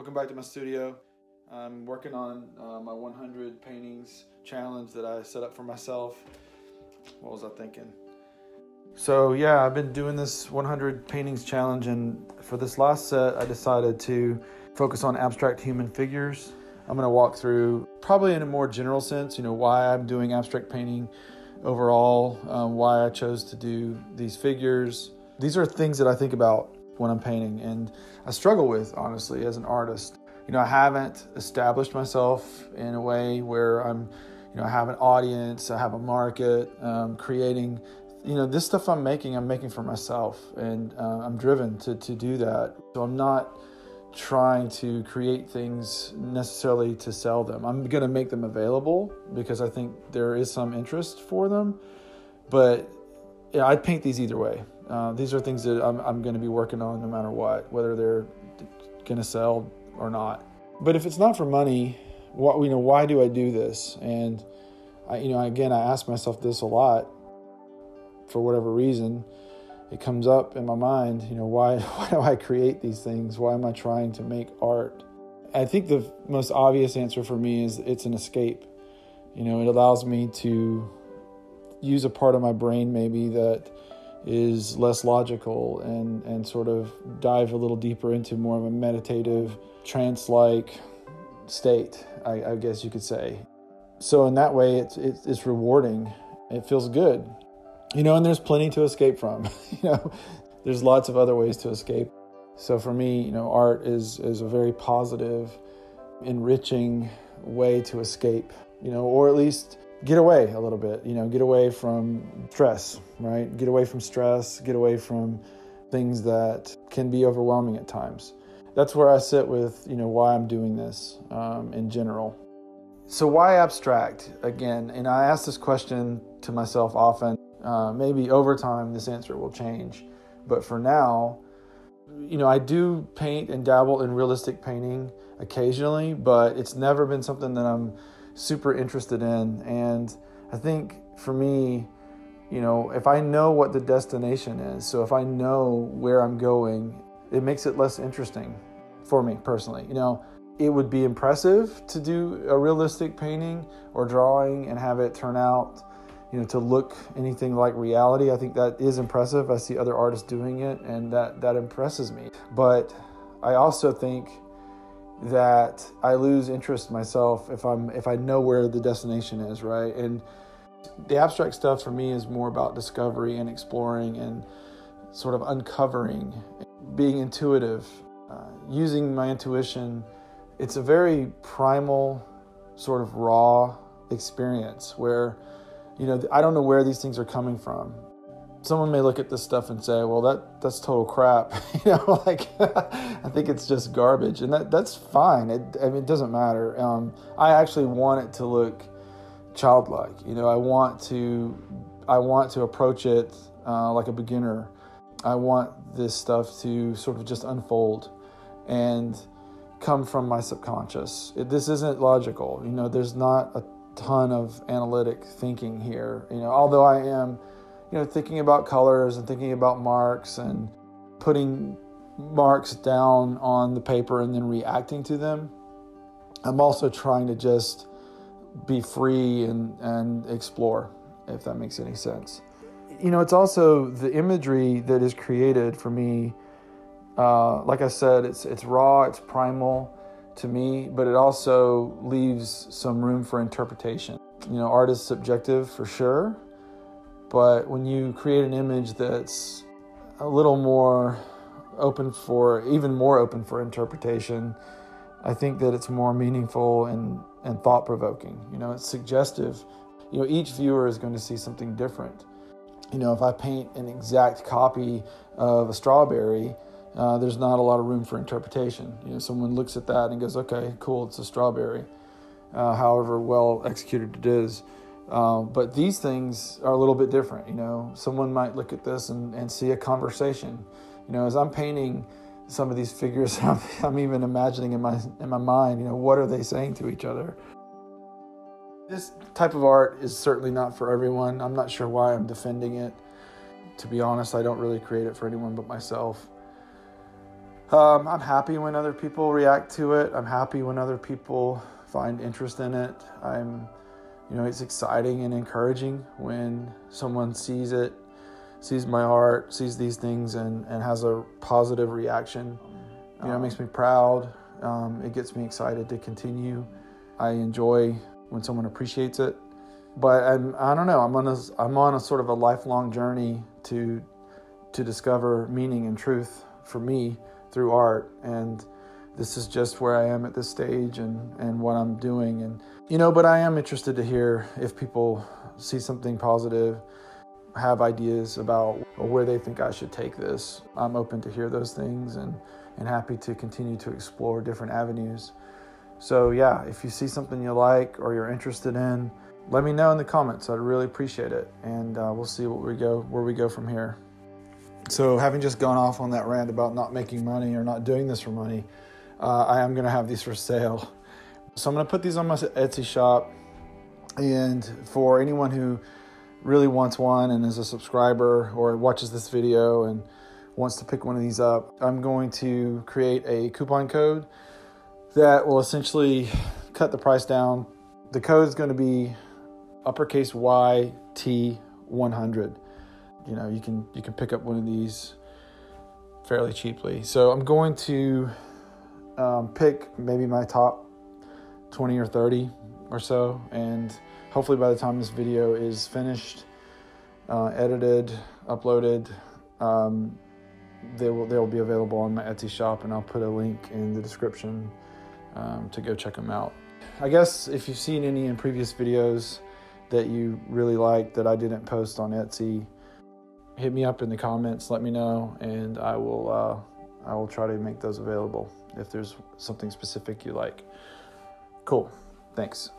Welcome back to my studio. I'm working on uh, my 100 paintings challenge that I set up for myself. What was I thinking? So, yeah, I've been doing this 100 paintings challenge, and for this last set, I decided to focus on abstract human figures. I'm going to walk through, probably in a more general sense, you know, why I'm doing abstract painting overall, um, why I chose to do these figures. These are things that I think about when I'm painting and I struggle with, honestly, as an artist. You know, I haven't established myself in a way where I'm, you know, I have an audience, I have a market, um, creating, you know, this stuff I'm making, I'm making for myself and uh, I'm driven to, to do that. So I'm not trying to create things necessarily to sell them. I'm going to make them available because I think there is some interest for them. But yeah, I'd paint these either way. Uh, these are things that I'm, I'm going to be working on no matter what, whether they're going to sell or not. But if it's not for money, what you know, why do I do this? And I, you know, again, I ask myself this a lot. For whatever reason, it comes up in my mind. You know, why why do I create these things? Why am I trying to make art? I think the most obvious answer for me is it's an escape. You know, it allows me to use a part of my brain maybe that is less logical and, and sort of dive a little deeper into more of a meditative, trance like state, I, I, guess you could say. So, in that way, it's, it's, it's rewarding. It feels good. You know, and there's plenty to escape from. you know, there's lots of other ways to escape. So, for me, you know, art is, is a very positive, enriching way to escape, you know, or at least get away a little bit, you know, get away from stress, right? Get away from stress, get away from things that can be overwhelming at times. That's where I sit with, you know, why I'm doing this um, in general. So, why abstract again? And I ask this question to myself often. Uh, maybe over time, this answer will change. But for now, you know, I do paint and dabble in realistic painting occasionally, but it's never been something that I'm super interested in. And I think for me, you know, if I know what the destination is, so if I know where I'm going, it makes it less interesting for me personally. You know, it would be impressive to do a realistic painting or drawing and have it turn out, you know, to look anything like reality. I think that is impressive. I see other artists doing it and that that impresses me. But I also think that I lose interest myself if I'm if I know where the destination is, right? And the abstract stuff for me is more about discovery and exploring and sort of uncovering, being intuitive, uh, using my intuition. It's a very primal, sort of raw experience where, you know, I don't know where these things are coming from someone may look at this stuff and say, "Well, that that's total crap," you know, like I think it's just garbage, and that that's fine. It, I mean, it doesn't matter. Um, I actually want it to look childlike. You know, I want to I want to approach it uh, like a beginner. I want this stuff to sort of just unfold and come from my subconscious. It, this isn't logical. You know, there's not a ton of analytic thinking here. You know, although I am you know, thinking about colors and thinking about marks and putting marks down on the paper and then reacting to them. I'm also trying to just be free and, and explore, if that makes any sense. You know, it's also the imagery that is created for me. Uh, like I said, it's it's raw, it's primal to me, but it also leaves some room for interpretation. You know, art is subjective for sure, but when you create an image that's a little more open for, even more open for interpretation, I think that it's more meaningful and, and thought provoking. You know, it's suggestive. You know, each viewer is going to see something different. You know, if I paint an exact copy of a strawberry, uh, there's not a lot of room for interpretation. You know, someone looks at that and goes, okay, cool, it's a strawberry, uh, however well executed it is. Um, but these things are a little bit different. You know, someone might look at this and, and see a conversation. You know, as I'm painting some of these figures, I'm, I'm even imagining in my in my mind, you know, what are they saying to each other? This type of art is certainly not for everyone. I'm not sure why I'm defending it. To be honest, I don't really create it for anyone but myself. Um, I'm happy when other people react to it. I'm happy when other people find interest in it. I'm, you know, it's exciting and encouraging when someone sees it, sees my art, sees these things, and, and has a positive reaction. You know, it makes me proud. Um, it gets me excited to continue. I enjoy when someone appreciates it. But I'm, I don't know. I'm on a, I'm on a sort of a lifelong journey to to discover meaning and truth for me through art and this is just where I am at this stage and, and what I'm doing. And you know but I am interested to hear if people see something positive have ideas about where they think I should take this. I'm open to hear those things and and happy to continue to explore different avenues. So yeah if you see something you like or you're interested in let me know in the comments. I'd really appreciate it. And uh, we'll see what we go where we go from here. So, having just gone off on that rant about not making money or not doing this for money, uh, I am going to have these for sale. So, I'm going to put these on my Etsy shop. And for anyone who really wants one and is a subscriber or watches this video and wants to pick one of these up, I'm going to create a coupon code that will essentially cut the price down. The code is going to be uppercase YT100 you know you can you can pick up one of these fairly cheaply. So I'm going to um, pick maybe my top 20 or 30 or so, and hopefully by the time this video is finished, uh, edited, uploaded, um, they will they will be available on my Etsy shop, and I'll put a link in the description um, to go check them out. I guess if you've seen any in previous videos that you really like that I didn't post on Etsy hit me up in the comments. Let me know, and I will uh, I will try to make those available if there's something specific you like. Cool. Thanks.